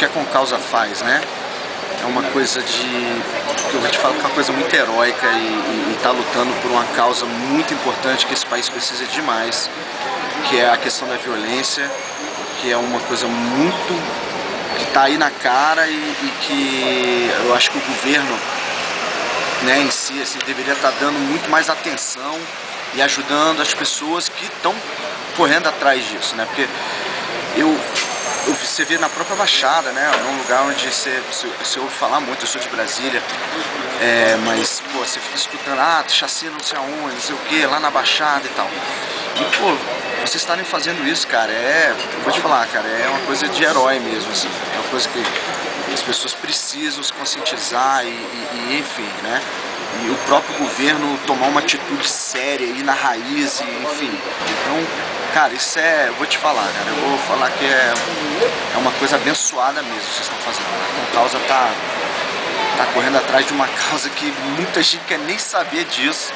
que a Concausa faz, né? É uma coisa de. eu te falar que é uma coisa muito heróica e está lutando por uma causa muito importante que esse país precisa demais, que é a questão da violência, que é uma coisa muito. que está aí na cara e, e, que eu acho que o governo né, em si assim, deveria estar tá dando muito mais atenção e ajudando as pessoas que estão correndo atrás disso, né? Porque eu, você vê na própria Baixada, né? Um lugar onde você, você, ouve falar muito, eu sou de Brasília, é, mas pô, você fica escutando, ah, chacina não sei aonde, não sei o que, lá na Baixada e tal. E pô, vocês estarem fazendo isso, cara, é. Vou te falar, cara, é uma coisa de herói mesmo, assim. É uma coisa que as pessoas precisam se conscientizar e, e, e enfim, né? e o próprio governo tomar uma atitude séria aí na raiz, e, enfim. Então, cara, isso é, vou te falar, cara, eu vou falar que é, é uma coisa abençoada mesmo que vocês estão fazendo. Né? A causa tá, tá correndo atrás de uma causa que muita gente quer nem saber disso.